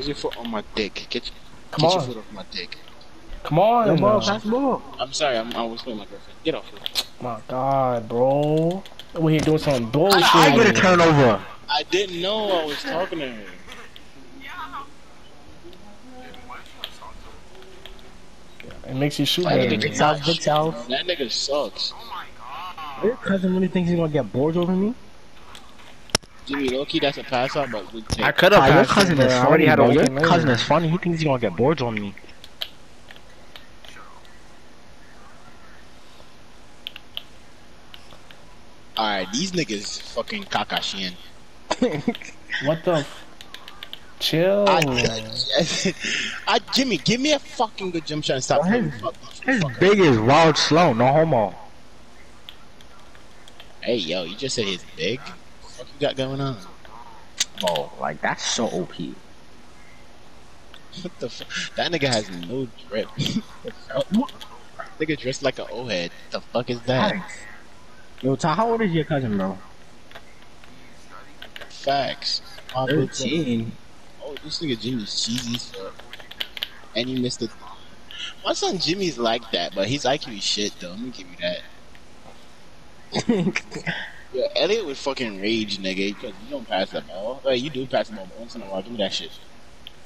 Where's your foot on my dick? Get, your- Come get your foot off my dick. Come on. Yo, ball, now. pass the ball. I'm sorry, I'm, I was with my girlfriend. Get off it. My God, bro. We're here doing some bullshit. I get a turnover. I didn't know I was talking to her. It makes you shoot Hey, better. nigga, Big South, Big South. That nigga sucks. Your cousin really thinks he's gonna get boards over me? Jimmy Loki, that's a pass out, but good take. I could have Ah, your cousin it, is but I already funny, had a Your cousin is funny. He thinks he's gonna get boards on me. Alright, these niggas fucking Kakashian. What the? Chill. I, I, Jimmy, give me a fucking good jump shot and stop his- His big is wild slow, no homo. Hey, yo, you just said he's big. What you got going on? Oh, like that's so OP. What the fuck? That nigga has no drip. nigga dressed like an O head. The fuck is that? Yo, Ty, how old is your cousin, bro? Facts. Oh, Thirteen. Oh, this nigga Jimmy's cheesy fuck. And he missed it. My son Jimmy's like that, but his IQ is shit though. Let me give you that. Yeah, Elliot would fucking rage, nigga, because you don't pass the ball. Well, you do pass the ball, but once in a while, give me that shit.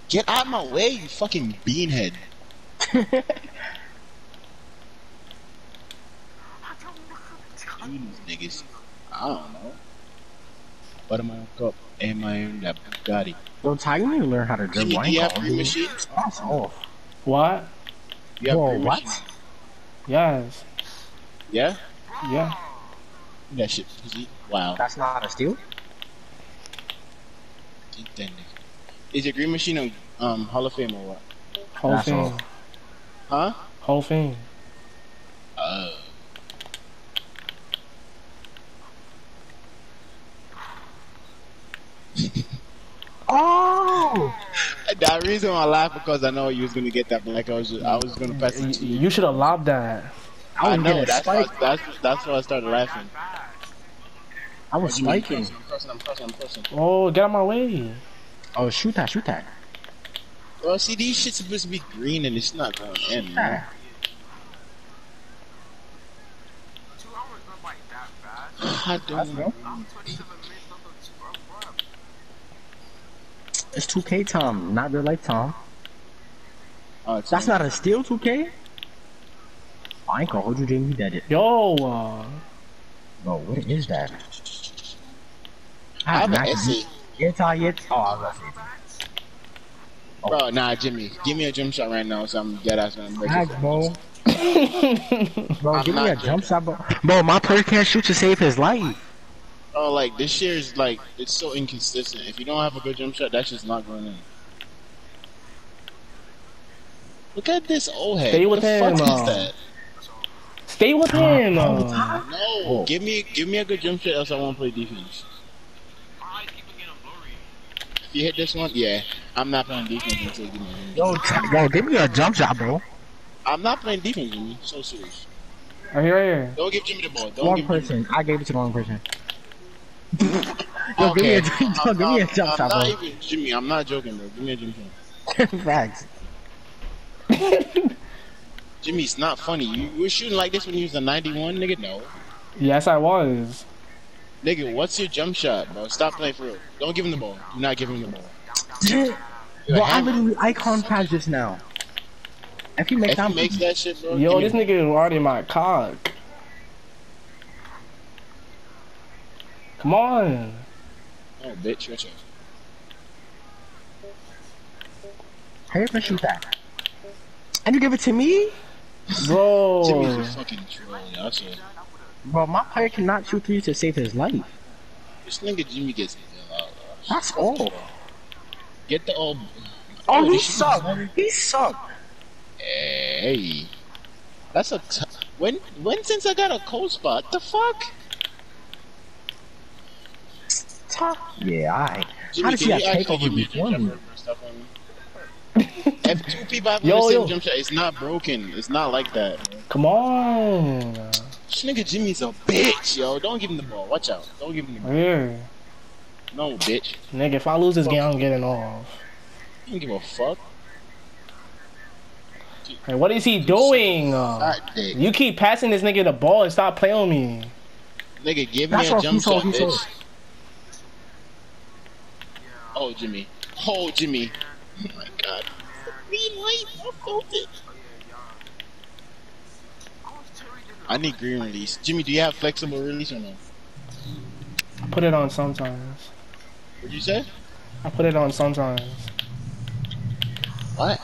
Get out of my way, you fucking beanhead. These niggas. I don't know. What am I on cup? Am I in that Bugatti? Yo, Ty, you need to learn how to dribble. Jimmy, I do you have gonna green hold you. machines? That's off. What? You have Whoa, what? machines? Yes. Yeah? Yeah. That shit pussy. Wow. That's not a steal? Get that nigga. Is your green machine on um Hall of Fame or what? Hall of Fame. all. Huh? Whole thing. Uh Oh! the reason why I laughed because I know you was gonna get that black. I was just, I was gonna pass it to you. You should have lobbed that. I I was know getting that's why, that's that's why I started laughing. I was You spiking. I'm pressing, I'm pressing, I'm pressing. Oh, get out my way. Oh, shoot that, shoot that. Well, see, these shit's supposed to be green and it's not going in. Man. I don't know. It's 2K Tom, not real life Tom. Oh, it's That's not a steal, 2K? I ain't gonna hold you, Jamie. That it. Yo. Uh, Bro, what is that? I have an not- essay. Yeah, Ty. Oh, I was gonna. Bro, nah, Jimmy, give me a jump shot right now, so I'm dead ass gonna break Thanks, bro. bro, I'm give me a not jump shot, bro. Bro, my player can't shoot to save his life. Oh, like this year is like it's so inconsistent. If you don't have a good jump shot, that's just not going in. Look at this old head. Stay with the him, Fuck uh, is that? stay with him. Uh, No, Oh. give me give me a good jump shot, else I won't play defense. If you hit this one, yeah, I'm not playing defense until you give me. a jump shot. Yo, Ty, yo, give me a jump shot, bro. I'm not playing defense, Jimmy. So serious. right here, right here. Don't give Jimmy the ball. Don't Wrong give Jimmy person. I gave it to the wrong person. the Yo, give me a, Okay. yo, give me a jump I'm shot, not bro. even Jimmy. I'm not joking, bro. Give me a jump shot. Facts. Jimmy, it's not funny. You, you were shooting like this when you was a 91, nigga. No. Yes, I was. Nigga, what's your jump shot, bro? Stop playing for real. Don't give him the ball. Do not give him the ball. You're Bro, a I hammer. literally icon pass just now. If he makes If he that, makes that shit, bro. Yo, this me- nigga is already my cock. Come on. Oh, bitch, watch out. how you gonna shoot that? And you give it to me? Jimmy's a Bro. fucking troll, y'all. So Bro, my player cannot shoot threes to save his life. this nigga Jimmy gets the hell That's all. Get the all. Oh, he this shit is sucked. hard. He sucked. Hey, that's a t- when when since I got a cold spot. The fuck? Top. Yeah, I. Jimmy, How did can he have you actually takeover give me a before me? shot for stuff on me? if two people have Yo, the same yo. jump shot, it's not broken. It's not like that. Come on. This nigga Jimmy's a bitch, yo. Don't give him the ball. Watch out. Don't give him the ball. Right. No, bitch. Nigga, if I lose this game, I'm getting off. I don't give a fuck. Hey, what is he doing? Uh, you keep passing this nigga the ball and stop playing with me. Nigga, give That's me a jump shot, he saw. bitch. Oh, Jimmy. Oh, Jimmy. Oh my god. Green light. I felt it. I need green release. Jimmy, do you have flexible release or no? I put it on sometimes. What'd you say? I put it on sometimes. What?